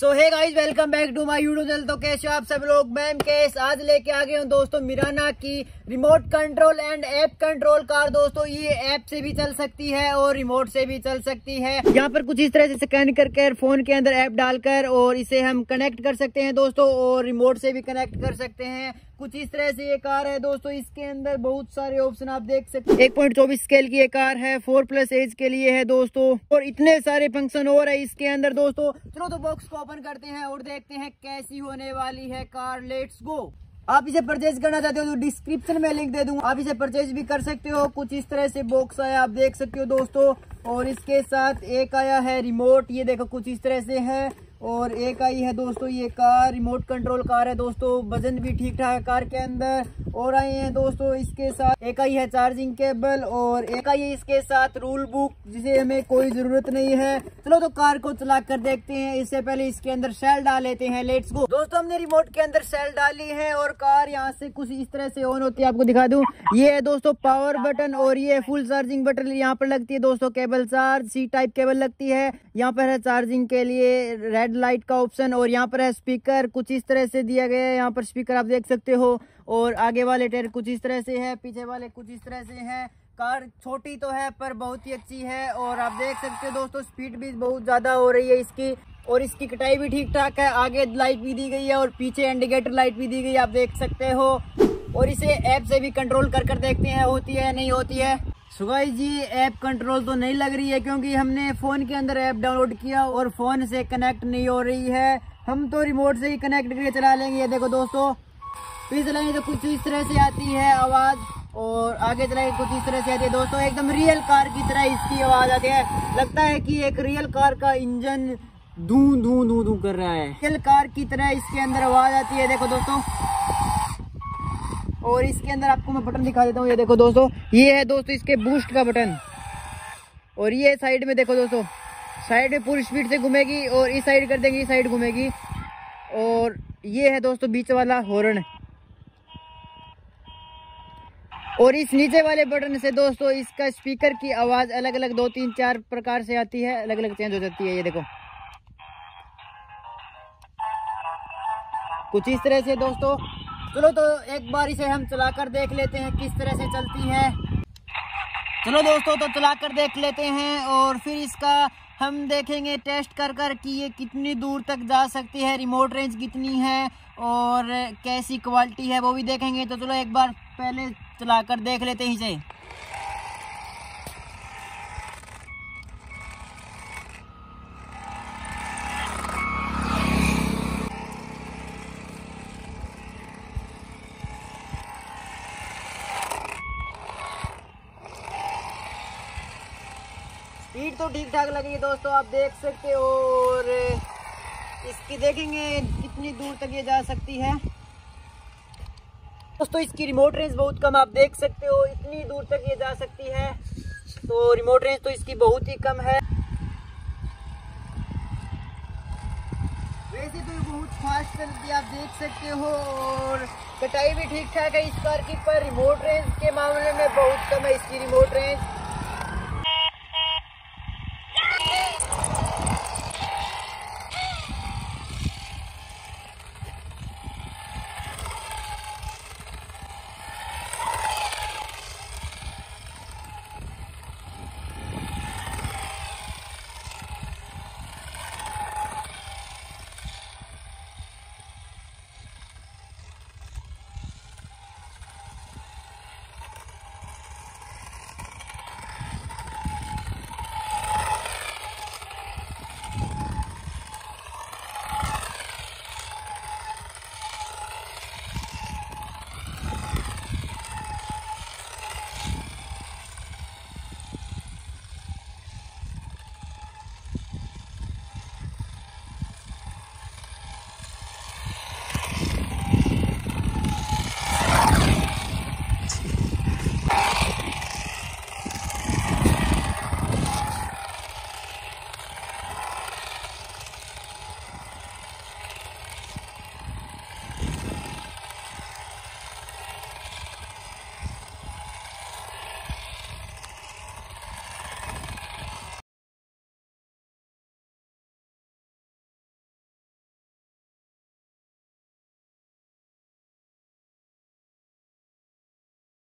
सो है guys welcome back to my YouTube channel तो कैसे हो आप सब लोग? मैम केस आज लेके आ गए हूँ दोस्तों मिराना की remote control and app control car दोस्तों, ये ऐप से भी चल सकती है और रिमोट से भी चल सकती है। यहाँ पर कुछ इस तरह से स्कैन करके फ़ोन के अंदर ऐप डालकर और इसे हम कनेक्ट कर सकते हैं दोस्तों और रिमोट से भी कनेक्ट कर सकते हैं। कुछ इस तरह से ये कार है दोस्तों, इसके अंदर बहुत सारे ऑप्शन आप देख सकते एक पॉइंट चौबीस स्केल की ये कार है फोर प्लस एज के लिए है दोस्तों। और इतने सारे फ़ंक्शन और है इसके अंदर दोस्तों। चलो तो बॉक्स को ओपन करते हैं और देखते हैं कैसी होने वाली है कार। लेट्स गो आप इसे परचेज करना चाहते हो तो डिस्क्रिप्शन में लिंक दे दूँगा। आप इसे परचेज भी कर सकते हो। कुछ इस तरह से बॉक्स आया, आप देख सकते हो दोस्तों। और इसके साथ एक आया है रिमोट ये देखो कुछ इस तरह से है। और एक आई है दोस्तों, ये कार रिमोट कंट्रोल कार है दोस्तों, वज़न भी ठीक ठाक है कार के अंदर। और आए हैं दोस्तों इसके साथ एक आई है चार्जिंग केबल और एक आई है इसके साथ रूल बुक जिसे हमें कोई ज़रूरत नहीं है। चलो तो कार को चला कर देखते हैं। इससे पहले इसके अंदर सेल डाल लेते हैं। लेट्स गो दोस्तों हमने रिमोट के अंदर सेल डाली है और कार यहाँ से कुछ इस तरह से ऑन होती है। आपको दिखा दू। ये है दोस्तों पावर बटन और ये फुल चार्जिंग बटन यहाँ पर लगती है दोस्तों। Cable charge C type cable लगती है। यहाँ पर है चार्जिंग के लिए रेड लाइट का ऑप्शन और यहाँ पर है स्पीकर कुछ इस तरह से दिया गया है। यहाँ पर स्पीकर आप देख सकते हो। और आगे वाले टायर कुछ इस तरह से है, पीछे वाले कुछ इस तरह से है। कार छोटी तो है, पर बहुत ही अच्छी है, और आप देख सकते हो दोस्तों स्पीड भी बहुत ज़्यादा हो रही है इसकी, और इसकी कटाई भी ठीक ठाक है। आगे लाइट भी दी गई है, और पीछे इंडिकेटर लाइट भी दी गई है, आप देख सकते हो। और इसे ऐप से भी कंट्रोल कर कर देखते हैं, होती है, नहीं होती है। सुगाई जी ऐप कंट्रोल तो नहीं लग रही है, क्योंकि हमने फ़ोन के अंदर ऐप डाउनलोड किया, और फ़ोन से कनेक्ट नहीं हो रही है। हम तो रिमोट से ही कनेक्ट करके चला लेंगे, ये देखो दोस्तों। फिर चलाएँगे तो कुछ इस तरह से आती है आवाज़, और आगे चलाएँगे कुछ इस तरह से आती है। दोस्तों, एकदम रियल कार की तरह इसकी आवाज़ आती है। लगता है कि एक रियल कार का इंजन धू धू धू धू कर रहा है। रियल कार की तरह इसके अंदर आवाज़ आती है। देखो दोस्तों, और इसके अंदर आपको मैं बटन दिखा देता हूँ। ये देखो दोस्तों, ये है दोस्तों इसके बूस्ट का बटन और ये साइड में देखो दोस्तों साइड में पूरी स्पीड से घूमेगी, और इस साइड कर देंगे, इस साइड घूमेगी। और ये है दोस्तों, बीच वाला हॉर्न और इस नीचे वाले बटन से दोस्तों, इसका स्पीकर की आवाज़ अलग अलग दो, तीन, चार प्रकार से आती है अलग अलग चेंज हो जाती है, ये देखो। कुछ इस तरह से दोस्तों। चलो तो एक बार इसे हम चलाकर देख लेते हैं किस तरह से चलती है। चलो दोस्तों तो चलाकर देख लेते हैं और फिर इसका हम देखेंगे टेस्ट कर कर कि ये कितनी दूर तक जा सकती है रिमोट रेंज कितनी है और कैसी क्वालिटी है, वो भी देखेंगे। तो चलो एक बार पहले चलाकर देख लेते हैं इसे। स्पीड तो ठीक ठाक लगी है दोस्तों, आप देख सकते हो और इसकी देखेंगे कितनी दूर तक ये जा सकती है। दोस्तों, इसकी रिमोट रेंज बहुत कम आप देख सकते हो, इतनी दूर तक ये जा सकती है। तो रिमोट रेंज तो इसकी बहुत ही कम है। वैसे तो बहुत फास्ट चलती आप देख सकते हो, और कटाई भी ठीक ठाक है इस कार की पर रिमोट रेंज के मामले में बहुत कम है इसकी रिमोट रेंज